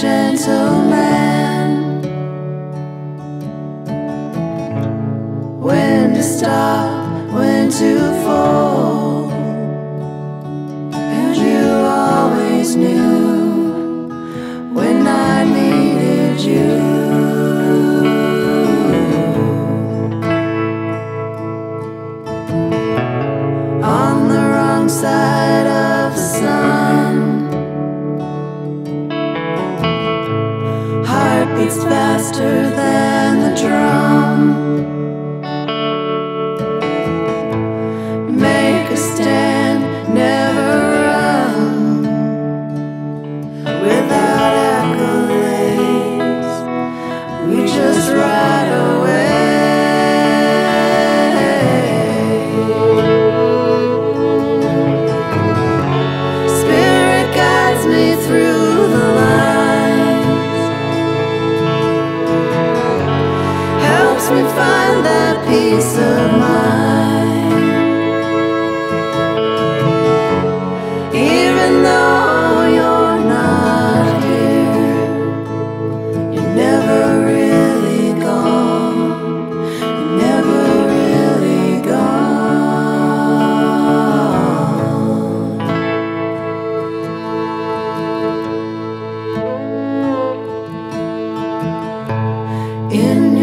gentleman. When to stop, when to fall. And you always knew when I needed you. on the wrong side beats faster than the drum.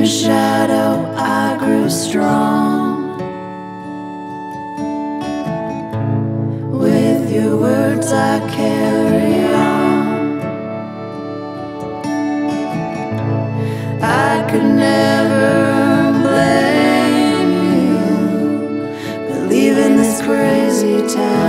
Shadow, I grew strong. With your words, I carry on. I could never blame you. Believe in this crazy town.